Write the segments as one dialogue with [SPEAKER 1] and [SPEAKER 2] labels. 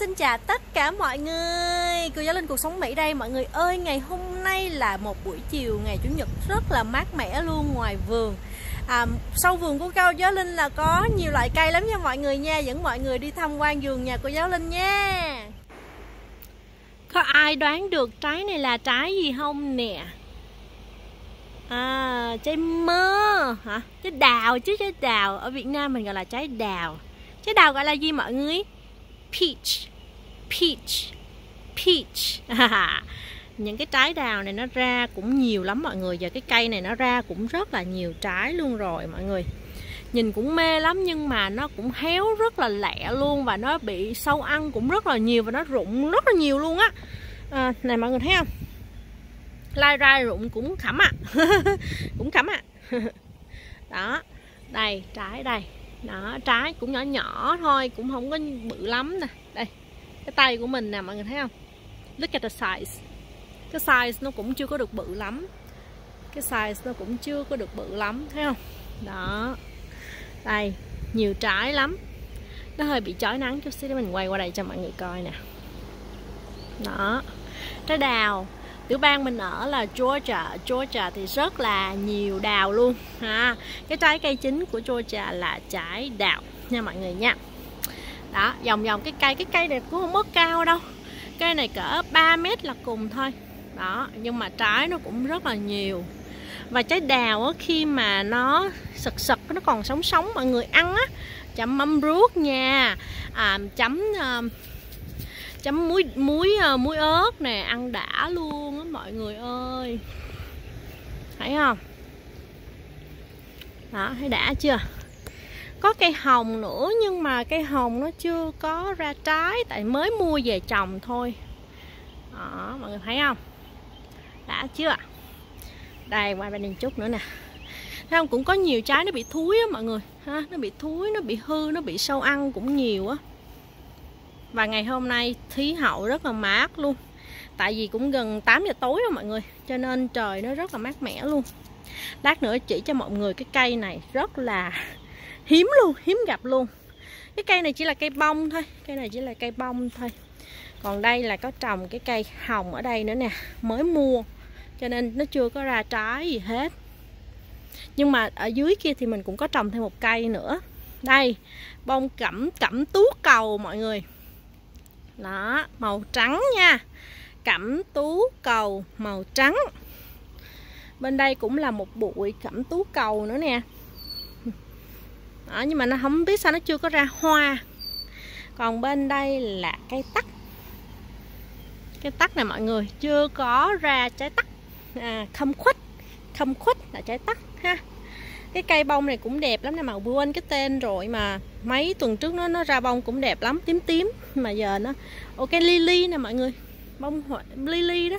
[SPEAKER 1] Xin chào tất cả mọi người. Cô giáo Linh cuộc sống Mỹ đây. Mọi người ơi ngày hôm nay là một buổi chiều Ngày Chủ nhật rất là mát mẻ luôn ngoài vườn. À, Sau vườn của cô giáo Linh là có nhiều loại cây lắm nha mọi người nha. Dẫn mọi người đi tham quan vườn nhà cô giáo Linh nha. Có ai đoán được trái này là trái gì không nè? À, trái mơ hả? Trái đào chứ trái đào. Ở Việt Nam mình gọi là trái đào. Trái đào gọi là gì mọi người? Peach. Peach Peach. Những cái trái đào này nó ra cũng nhiều lắm mọi người Giờ cái cây này nó ra cũng rất là nhiều trái luôn rồi mọi người. Nhìn cũng mê lắm nhưng mà nó cũng héo rất là lẹ luôn Và nó bị sâu ăn cũng rất là nhiều Và nó rụng rất là nhiều luôn á. À, Này mọi người thấy không? Lai rai rụng cũng khẩm à Cũng khẩm à Đó Đây trái đây. Đó trái cũng nhỏ nhỏ thôi cũng không có bự lắm nè cái tay của mình nè, mọi người thấy không? Look at the size. Cái size nó cũng chưa có được bự lắm. Cái size nó cũng chưa có được bự lắm, thấy không? Đó. Đây, nhiều trái lắm. Nó hơi bị chói nắng chút xíu, để mình quay qua đây cho mọi người coi nè. Đó. Trái đào. Tiểu bang mình ở là Georgia. Georgia thì rất là nhiều đào luôn. Ha. Cái trái cây chính của Georgia là trái đào nha mọi người nha đó vòng vòng cái cây cái cây này cũng không mất cao đâu. Cây này cỡ 3 mét là cùng thôi. Đó nhưng mà trái nó cũng rất là nhiều. Và trái đào á, khi mà nó sật sật nó còn sống sống mọi người ăn á chấm mắm ruốc nha. À, chấm à, chấm muối muối ờ, muối ớt nè ăn đã luôn á mọi người ơi. Thấy không? Đó thấy đã chưa? Có cây hồng nữa, nhưng mà cây hồng nó chưa có ra trái, tại mới mua về trồng thôi. Đó, mọi người thấy không? Đã chưa? Đây, qua bên đây chút nữa nè. Thấy không? Cũng có nhiều trái nó bị thúi á, mọi người. Ha, nó bị thúi, nó bị hư, nó bị sâu ăn cũng nhiều á. Và ngày hôm nay khí hậu rất là mát luôn. Tại vì cũng gần 8 giờ tối rồi, mọi người. Cho nên trời nó rất là mát mẻ luôn. Lát nữa chỉ cho mọi người cái cây này, rất là hiếm luôn, hiếm gặp luôn. Cái cây này chỉ là cây bông thôi, cây này chỉ là cây bông thôi. Còn đây là có trồng cái cây hồng ở đây nữa nè, mới mua, cho nên nó chưa có ra trái gì hết. Nhưng mà ở dưới kia thì mình cũng có trồng thêm một cây nữa. Đây, bông cẩm cẩm tú cầu mọi người. Đó, màu trắng nha. Cẩm tú cầu màu trắng. Bên đây cũng là một bụi cẩm tú cầu nữa nè đó, nhưng mà nó không biết sao nó chưa có ra hoa. Còn bên đây là cây tắc. Cây tắc này mọi người chưa có ra trái tắc. À, khâm khuất khâm khuất là trái tắc ha. Cái cây bông này cũng đẹp lắm nè mà quên cái tên rồi mà mấy tuần trước nó nó ra bông cũng đẹp lắm tím tím. Mà giờ nó ok lily nè mọi người bông lily đó.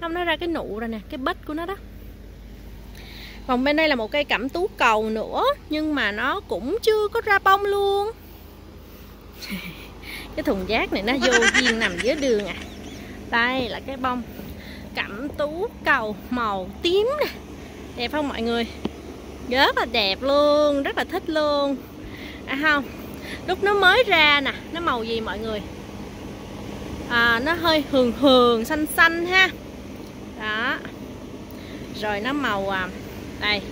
[SPEAKER 1] Không nó ra cái nụ rồi nè cái bích của nó đó còn bên đây là một cây cẩm tú cầu nữa nhưng mà nó cũng chưa có ra bông luôn. Cái thùng rác này nó vô duyên nằm dưới đường à. Đây là cái bông cẩm tú cầu màu tím nè. Đẹp không mọi người? Rất là đẹp luôn rất là thích luôn. À không lúc nó mới ra nè nó màu gì mọi người? À, nó hơi hường hường xanh xanh ha. Đó. Rồi nó màu à, đây,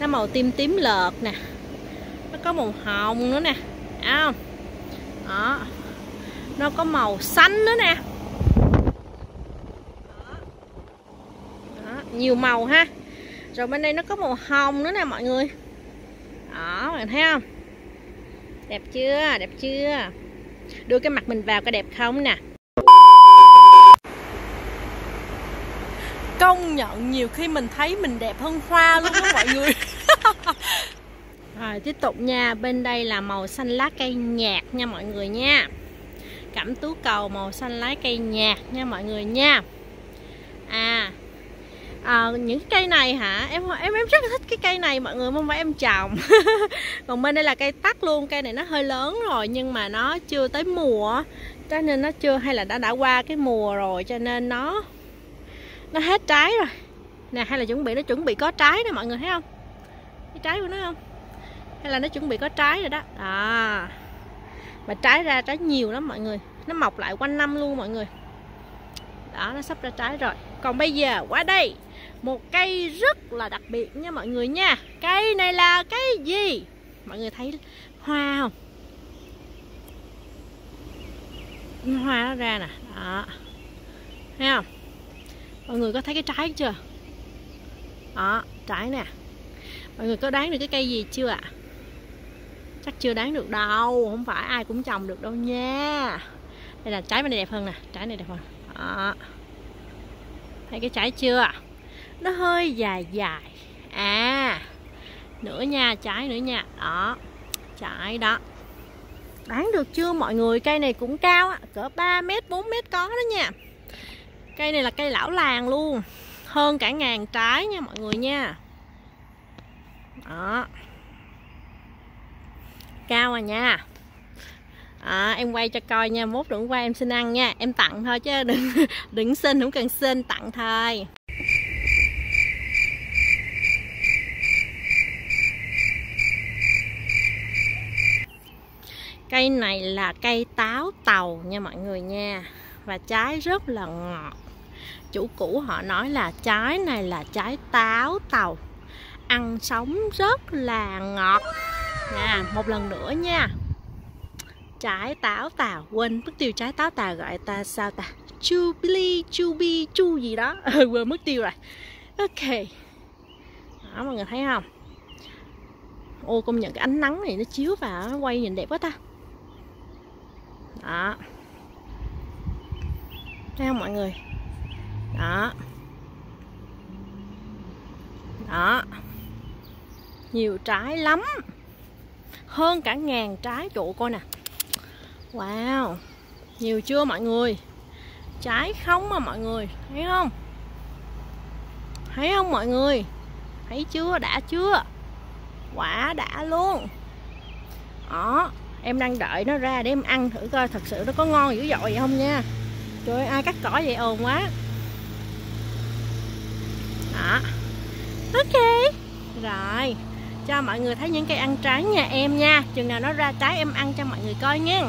[SPEAKER 1] nó màu tím tím lợt nè. Nó có màu hồng nữa nè à không? Đó. Nó có màu xanh nữa nè. Đó. nhiều màu ha. Rồi bên đây nó có màu hồng nữa nè, mọi người. Đó, bạn thấy không? Đẹp chưa? Đẹp chưa? Đưa cái mặt mình vào có đẹp không nè? Công nhận nhiều khi mình thấy mình đẹp hơn hoa luôn đó mọi người. Rồi tiếp tục nha. Bên đây là màu xanh lá cây nhạt nha mọi người nha. Cẩm tú cầu màu xanh lá cây nhạt nha mọi người nha. À à, những cây này hả? Em em em rất là thích cái cây này mọi người mong phải em trồng. Còn bên đây là cây tắc luôn cây này nó hơi lớn rồi nhưng mà nó chưa tới mùa cho nên nó chưa hay là đã đã qua cái mùa rồi cho nên nó nó hết trái rồi. Nè, hay là chuẩn bị, nó chuẩn bị có trái nè mọi người thấy không? Cái trái của nó không? Hay là nó chuẩn bị có trái rồi đó? À mà trái ra trái nhiều lắm mọi người. Nó mọc lại quanh năm luôn mọi người. Đó, nó sắp ra trái rồi. Còn bây giờ, qua đây, một cây rất là đặc biệt nha mọi người nha. Cây này là cây gì? Mọi người thấy hoa không? Hoa nó ra nè. Đó. Thấy không? Mọi người có thấy cái trái chưa? Đó, trái nè. Mọi người có đoán được cái cây gì chưa ạ? Chắc chưa đoán được đâu, không phải ai cũng trồng được đâu nha. Đây là trái bên này đẹp hơn nè, trái này đẹp hơn. Đó. Thấy cái trái chưa nó hơi dài dài. À nữa nha, trái nữa nha. Đó, trái đó. Đoán được chưa? Mọi người, cây này cũng cao á, cỡ 3 mét 4 mét có đó nha cây này là cây lão làng luôn. Hơn cả ngàn trái nha mọi người nha. Đó. Cao à nha. À, em quay cho coi nha. Mốt đừng qua em xin ăn nha. Em tặng thôi chứ đừng đừng xin không cần xin tặng thôi. Cây này là cây táo tàu nha mọi người nha và trái rất là ngọt. Chủ cũ họ nói là trái này là trái táo tàu. Ăn sống rất là ngọt. Nha một lần nữa nha. Trái táo tàu quên mất tiêu trái táo tàu gọi ta sao ta? Chu chubi chu gì đó. Ừ, quên mất tiêu rồi. Ok. Đó mọi người thấy không? Ô công nhận cái ánh nắng này nó chiếu vào nó quay nhìn đẹp quá ta. Đó thấy không mọi người? Đó. Đó. Nhiều trái lắm. Hơn cả ngàn trái trụ coi nè. Wow. Nhiều chưa mọi người? Trái không mà mọi người, thấy không? Thấy không mọi người? Thấy chưa? Đã chưa? Quả đã luôn. Đó. Em đang đợi nó ra để em ăn thử coi thật sự nó có ngon dữ dội vậy không nha trời ơi, ai cắt cỏ vậy? Ồn quá. Đó. Ok. Rồi. Cho mọi người thấy những cây ăn trái nhà em nha. Chừng nào nó ra trái, em ăn cho mọi người coi nha.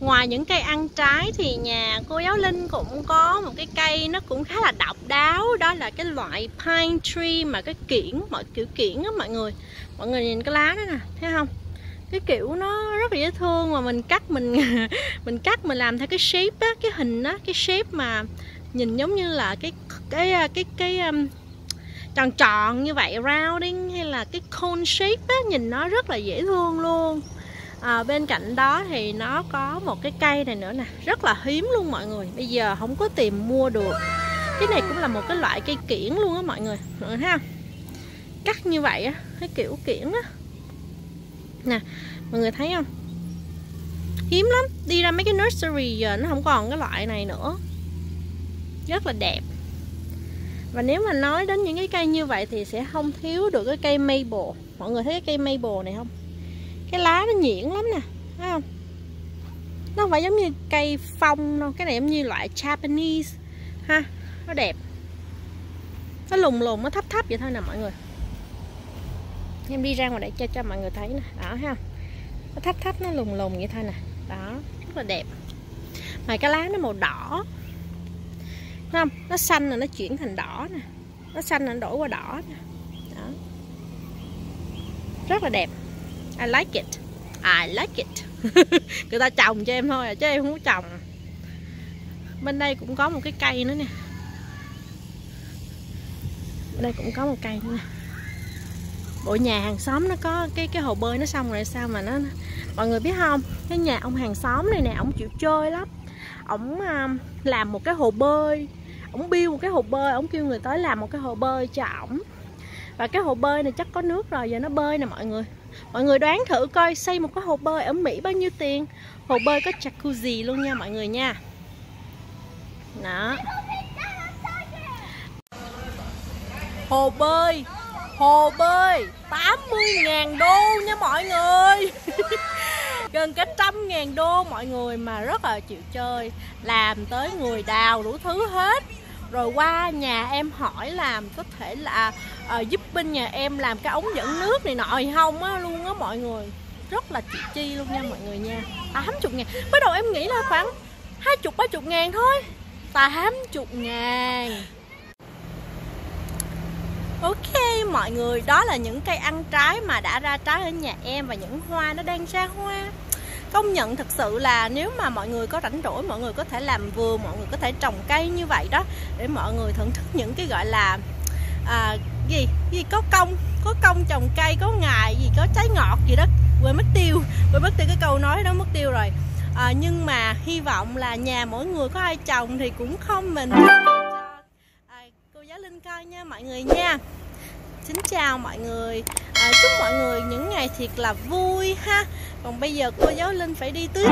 [SPEAKER 1] Ngoài những cây ăn trái thì nhà cô giáo linh cũng có một cái cây nó cũng khá là độc đáo. Đó là cái loại pine tree mà cái kiển, mọi kiểu kiển á mọi người. Mọi người nhìn cái lá đó nè, thấy không? Cái kiểu nó rất là dễ thương mà mình cắt mình mình cắt mình làm theo cái shape á cái hình á cái shape mà nhìn giống như là cái cái cái cái, cái um, tròn tròn như vậy rounding hay là cái cone shape á nhìn nó rất là dễ thương luôn. À, bên cạnh đó thì nó có một cái cây này nữa nè rất là hiếm luôn mọi người. Bây giờ không có tìm mua được. Cái này cũng là một cái loại cây kiển luôn á mọi người mọi người thấy không? Cắt như vậy á cái kiểu kiển á nè, mọi người thấy không? Hiếm lắm, đi ra mấy cái nursery giờ nó không còn cái loại này nữa. Rất là đẹp. Và nếu mà nói đến những cái cây như vậy thì sẽ không thiếu được cái cây maple. Mọi người thấy cái cây maple này không? Cái lá nó nhuyễn lắm nè, thấy không? Nó không phải giống như cây phong đâu, cái này giống như loại Japanese. Ha, nó đẹp. Nó lùng lùng nó thấp thấp vậy thôi nè mọi người em đi ra ngoài để cho cho mọi người thấy nè. Đó ha. Nó thấp thấp nó lùng lùng vậy thôi nè. Đó, rất là đẹp. Mà cái lá nó màu đỏ. Không? Nó xanh rồi nó chuyển thành đỏ nè. Nó xanh rồi nó đổi qua đỏ nè. Đó. Rất là đẹp. I like it. I like it. Người ta trồng cho em thôi, chứ em không có trồng. Bên đây cũng có một cái cây nữa nè. Bên đây cũng có một cây nữa nè bộ nhà hàng xóm nó có cái cái hồ bơi nó xong rồi sao mà nó, mọi người biết không? Cái nhà ông hàng xóm này nè, ông chịu chơi lắm. Ổng um, làm một cái hồ bơi. Ổng biêu một cái hồ bơi ổng kêu người tới làm một cái hồ bơi cho ổng. Và cái hồ bơi này chắc có nước rồi, giờ nó bơi nè mọi người. Mọi người đoán thử coi xây một cái hồ bơi ở Mỹ bao nhiêu tiền? Hồ bơi có jacuzzi luôn nha mọi người nha. Đó. Hồ bơi hồ bơi 80.000 đô nha mọi người. Gần cả trăm ngàn đô mọi người mà rất là chịu chơi làm tới người đào đủ thứ hết. Rồi qua nhà em hỏi làm có thể là uh, giúp bên nhà em làm cái ống dẫn nước này nọ không á luôn á mọi người. Rất là chị chi luôn nha mọi người nha. 80 ngàn. Bắt đầu em nghĩ là khoảng 20 30 ngàn thôi. 80 ngàn. Ok mọi người, đó là những cây ăn trái mà đã ra trái ở nhà em và những hoa nó đang ra hoa. Công nhận thực sự là nếu mà mọi người có rảnh rỗi mọi người có thể làm vườn mọi người có thể trồng cây như vậy đó để mọi người thưởng thức những cái gọi là à, gì gì có công có công trồng cây có ngày gì có trái ngọt gì đó. Quên mất tiêu quên mất tiêu cái câu nói đó mất tiêu rồi. À, nhưng mà hy vọng là nhà mỗi người có ai trồng thì cũng không mình. À, cô giáo linh coi nha mọi người nha. Xin chào mọi người. À, Chúc mọi người những ngày thiệt là vui ha. Còn bây giờ cô giáo Linh phải đi tưới.